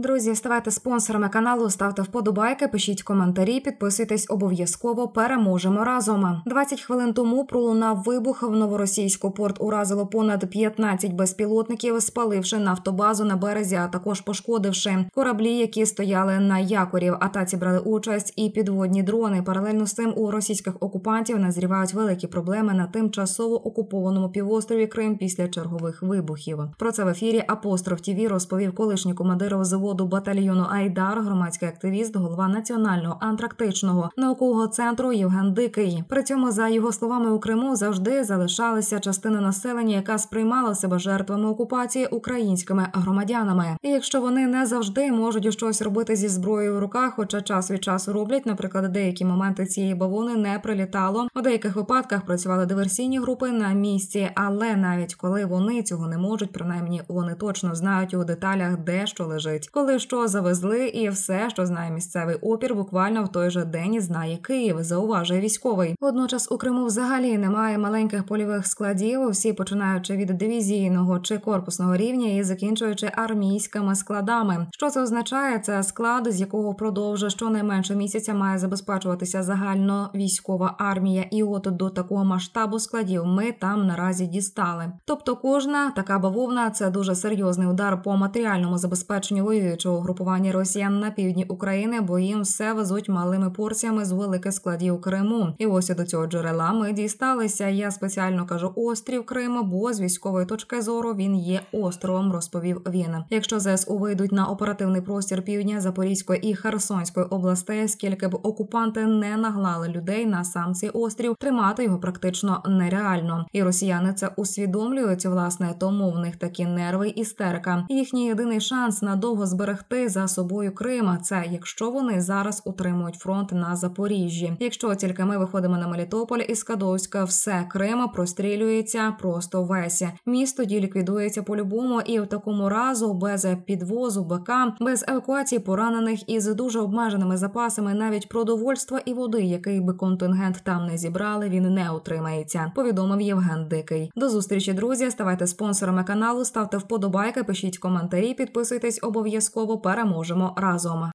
Друзі, ставайте спонсорами каналу, ставте вподобайки, пишіть коментарі, підписуйтесь обов'язково. Переможемо разом. 20 хвилин тому пролунав вибух в новоросійську порт. Уразило понад 15 безпілотників, спаливши нафтобазу на березі, а також пошкодивши кораблі, які стояли на якорі. В атаці брали участь і підводні дрони. Паралельно з цим у російських окупантів назрівають великі проблеми на тимчасово окупованому півострові Крим після чергових вибухів. Про це в ефірі Апостроф ТІВІ розповів колишній командир взводу батальйону Айдар, громадський активіст, голова національного антарктичного наукового центру Євген Дикий. При цьому, за його словами, у Криму завжди залишалася частина населення, яка сприймала себе жертвами окупації українськими громадянами. І якщо вони не завжди можуть щось робити зі зброєю в руках, хоча час від часу роблять, наприклад, деякі моменти цієї бавовни не прилітало. У деяких випадках працювали диверсійні групи на місці, але навіть коли вони цього не можуть, принаймні вони точно знають у деталях, де що лежить, коли що завезли, і все, що знає місцевий опір, буквально в той же день знає Київ. Зауважує військовий. Водночас у Криму взагалі немає маленьких польових складів. Всі починаючи від дивізійного чи корпусного рівня і закінчуючи армійськими складами. Що це означає? Це склад, з якого впродовж щонайменше місяця має забезпечуватися загально військова армія, і от до такого масштабу складів ми там наразі дістали. Тобто, кожна така бавовна це дуже серйозний удар по матеріальному забезпеченню воюючого групування Росіян на півдні України, бо їм все везуть малими порціями з великих складів Криму. І ось до цього джерела ми дісталися. Я спеціально кажу острів Криму, бо з військової точки зору він є островом. Розповів він. Якщо ЗСУ вийдуть на оперативний простір півдня Запорізької і Херсонської областей, скільки б окупанти не наглали людей на сам цей острів, тримати його практично нереально. І росіяни це усвідомлюють власне, тому в них такі нерви істерика. Їхній єдиний шанс надовго зберегти за собою Крима. Це якщо вони зараз утримують фронт на Запоріжжі. Якщо тільки ми виходимо на Мелітополь і Скадовська, все Крима прострілюється просто весь. Місто тоді ліквідується по-любому, і в такому разу без підвозу БК, без евакуації поранених і з дуже обмеженими запасами навіть продовольства і води, який би контингент там не зібрали, він не утримається. Повідомив Євген Дикий. До зустрічі, друзі. Ставайте спонсорами каналу, ставте вподобайки, пишіть коментарі, підписуйтесь обов'язково. Переможемо разом.